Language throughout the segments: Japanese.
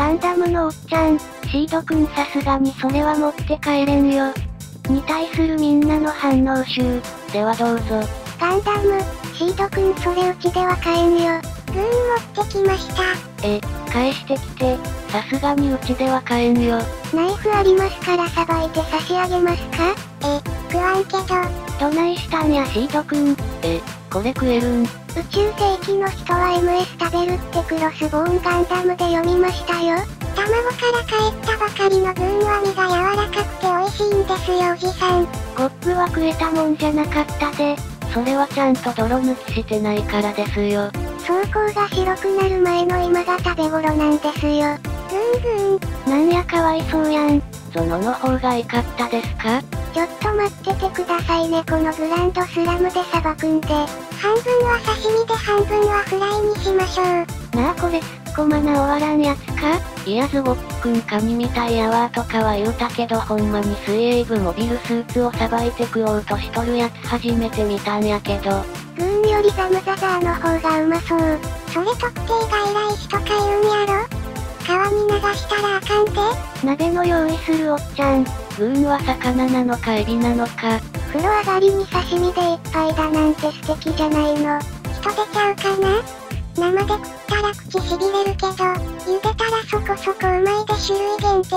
ガンダムのおっちゃん、シードくんさすがにそれは持って帰れんよ。に対するみんなの反応集。ではどうぞ。ガンダム、シードくんそれうちでは買えんよ。グーン持ってきました。え、返してきて、さすがにうちでは買えんよ。ナイフありますからさばいて差し上げますか？え、食わんけど。どないしたんやシードくん。え、これ食えるん宇宙世紀の人は MS 食べるってクロスボーンガンダムで読みましたよ。卵から帰ったばかりのグーンは身が柔らかくて美味しいんですよおじさん。コップは食えたもんじゃなかったで。それはちゃんと泥抜きしてないからですよ。装甲が白くなる前の今が食べ頃なんですよ。ぐんぐん。なんやかわいそうやん。ゾノの方が良かったですか？ちょっと待っててくださいねこのグランドスラムでさばくんで。半分は刺身で半分はフライにしましょう。なあこれ突っ込まな終わらんやつか？いやズボッくんカニみたいやわーとかは言うたけどほんまに水泳部モビルスーツをさばいて食おうとしとるやつ初めて見たんやけど。グーンよりザムザザーの方がうまそう。それ特定外来種とか言うんやろ？川に流したらあかんて？鍋の用意するおっちゃん。グーンは魚なのかエビなのか。風呂上がりに刺身でいっぱいだなんて素敵じゃないの。人出ちゃうかな？生で食ったら口しびれるけど、茹でたらそこそこうまいで種類限定。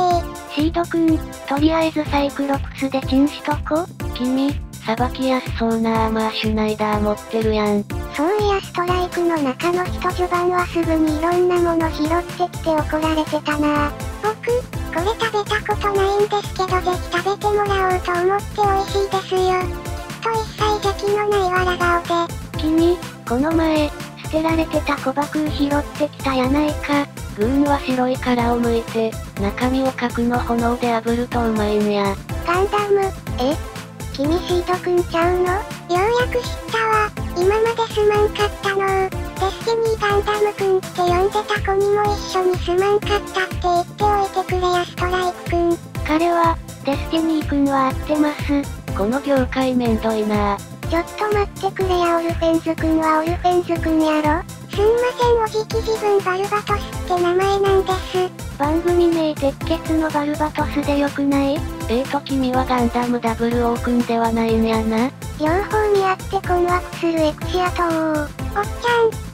シードくん、とりあえずサイクロプスでチンしとこ。君、さばきやすそうなアーマーシュナイダー持ってるやん。そういやストライクの中の人序盤はすぐにいろんなもの拾ってきて怒られてたな僕、これ食べたことないんですけどぜひ食べてもらおうと思って美味しいですよ。きっと一切邪気のない笑顔で。君、この前、捨てられてた小爆拾ってきたやないか。グーンは白い殻を剥いて、中身を核の炎で炙るとうまいんや。ガンダム、え？君シードくんちゃうの？ようやく知ったわ。今まですまんかったのデスティニーガンダムくんって呼んでた子にも一緒にすまんかったって言っておいてくれやストライクくん。彼は、デスティニーくんは合ってます。この業界めんどいなちょっと待ってくれやオルフェンズくんはオルフェンズくんやろすんませんおじき自分バルバトスって名前なんです。番組名鉄血のバルバトスでよくない？えーと君はガンダム00くんではないんやな。両方にあって困惑するエクシアト王。おっち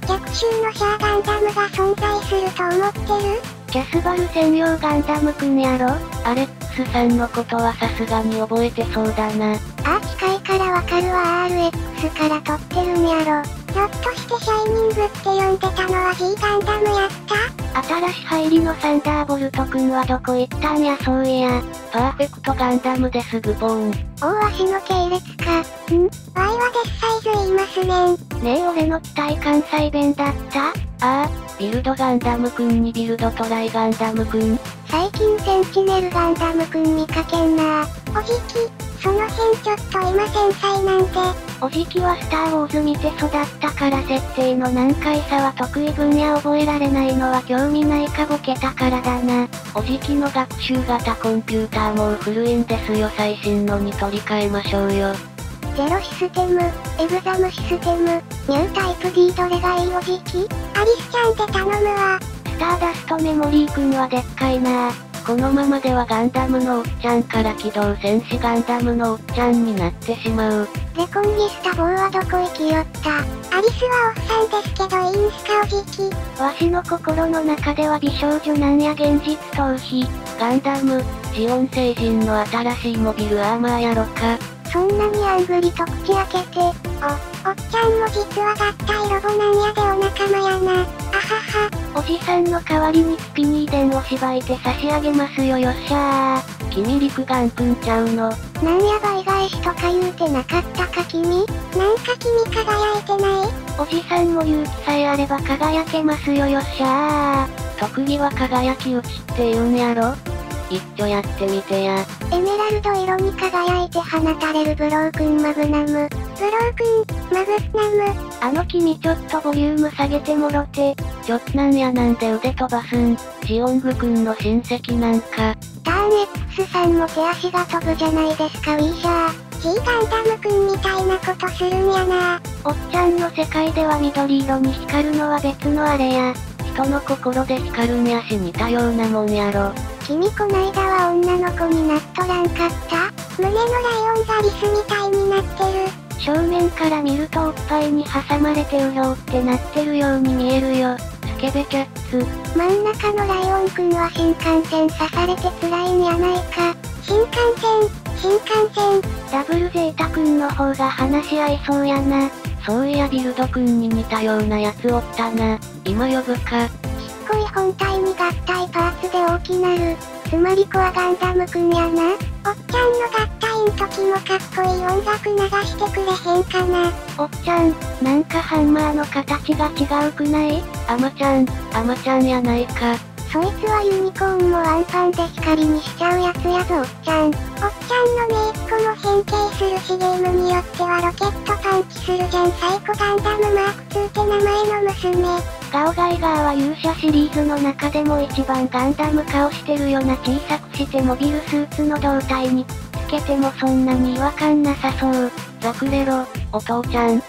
ゃん、逆襲のシャーガンダムが存在すると思ってる？キャスバル専用ガンダムくんやろアレックスさんのことはさすがに覚えてそうだな。あ、近いからわかるわ RX から撮ってるんやろ。ひょっとしてシャイニングって呼んでたのは G ガンダムやった？新し入りのサンダーボルトくんはどこ行ったんやそういや。パーフェクトガンダムですぐボーン。大足の系列か。ん ?Y はデスサイズ言いますねん。ねえ俺の期待関西弁だった？ああ、ビルドガンダムくんにビルドトライガンダムくん。最近センチネルガンダムくん見かけんなおじき、その辺ちょっと今繊細なんで。おじきはスターウォーズ見て育ったから設定の難解さは得意分野覚えられないのは興味ないかボケたからだな。おじきの学習型コンピューターもう古いんですよ最新のに取り替えましょうよ。ゼロシステム、エグザムシステム、ニュータイプ D どれがいいおじき？アリスちゃんで頼むわ。スターダストメモリーくんはでっかいなこのままではガンダムのおっちゃんから機動戦士ガンダムのおっちゃんになってしまう。レコンギスタ棒はどこ行きよったアリスはおっさんですけどいいんすかおじきわしの心の中では美少女なんや現実逃避。ガンダム、ジオン星人の新しいモビルアーマーやろか。そんなにあんぐりと口開けて、お、おっちゃんも実は合体ロボなんやでお仲間やな。あはは。おじさんの代わりにスピニーデンをしばいて差し上げますよよっしゃー。君陸眼くんちゃうの。なんや倍返しとか言うてなかったか君なんか君輝いてない？おじさんも勇気さえあれば輝けますよよっしゃー。特技は輝き打ちって言うんやろ一丁やってみてや。エメラルド色に輝いて放たれるブロークンマグナム。ブロークン、マグナム。あの君ちょっとボリューム下げてもろて。ちょっなんやなんで腕飛ばすん。ジオングくんの親戚なんか。ターン X さんも手足が飛ぶじゃないですかウィーシャー。G ガンダムくんみたいなことするんやな。おっちゃんの世界では緑色に光るのは別のあれや。人の心で光るに足似たようなもんやろ。君こないだは女の子になっとらんかった胸のライオンがリスみたいになってる。正面から見るとおっぱいに挟まれてうろうってなってるように見えるよ。スケベキャッツ。真ん中のライオンくんは新幹線刺されて辛いんやないか。新幹線、新幹線。ダブルゼータくんの方が話し合いそうやな。そういやビルドくんに似たようなやつおったな。今呼ぶか。ちっこい本体に合体パーツで大きなる。つまりコアガンダムくんやな。おっちゃんの合体ん時もかっこいい音楽流してくれへんかな。おっちゃん、なんかハンマーの形が違うくない？アマちゃん、アマちゃんやないか。そいつはユニコーンもワンパンで光にしちゃうやつやぞおっちゃん。おっちゃんのめいっ子も変形するしゲームによってはロケットパンチするじゃんサイコガンダムマーク2って名前の娘。ガオガイガーは勇者シリーズの中でも一番ガンダム化をしてるよな小さくしてモビルスーツの胴体につけてもそんなに違和感なさそう。ザクレロ、お父ちゃん。おっ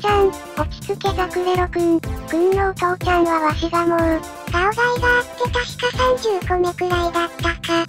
ちゃん、落ち着けザクレロくん。くんのお父ちゃんはわしがもう。ガオガイガーって確か30個目くらいだったか。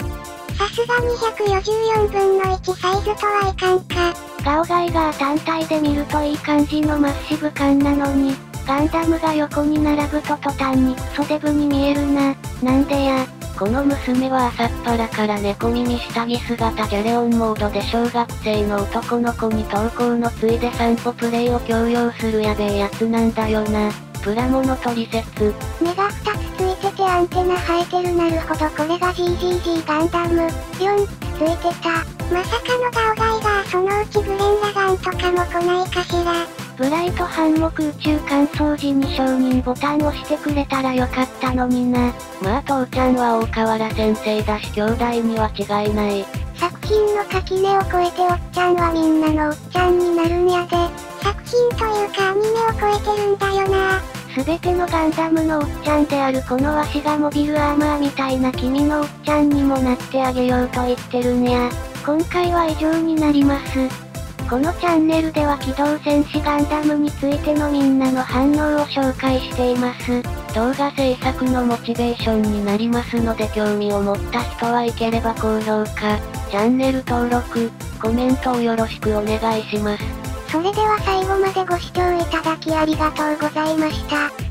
さすが244分の1サイズとはいかんか。ガオガイガー単体で見るといい感じのマッシブ感なのに、ガンダムが横に並ぶと途端にクソデブに見えるな。なんでや。この娘は朝っぱらから猫耳下着姿じゃレオンモードで小学生の男の子に投稿のついで散歩プレイを強要するやべえやつなんだよな。プラモの取説。目が2つついててアンテナ生えてるなるほどこれが GGG ガンダム。4ついてた。まさかのガオガイガーそのうちグレンラガンとかも来ないかしら。ブライト班も空中乾燥時に承認ボタン押してくれたらよかったのにな。まあ父ちゃんは大河原先生だし兄弟には違いない。作品の垣根を越えておっちゃんはみんなのおっちゃんになるんやで。作品というかアニメを超えてるんだよな。すべてのガンダムのおっちゃんであるこのわしがモビルアーマーみたいな君のおっちゃんにもなってあげようと言ってるんや。今回は以上になります。このチャンネルでは機動戦士ガンダムについてのみんなの反応を紹介しています。動画制作のモチベーションになりますので興味を持った人はいければ高評価、チャンネル登録、コメントをよろしくお願いします。それでは最後までご視聴いただきありがとうございました。